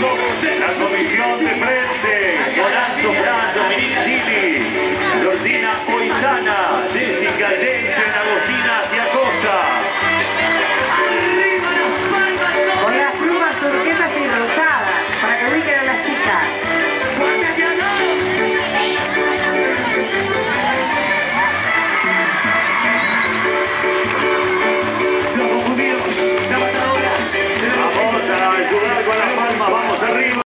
Go.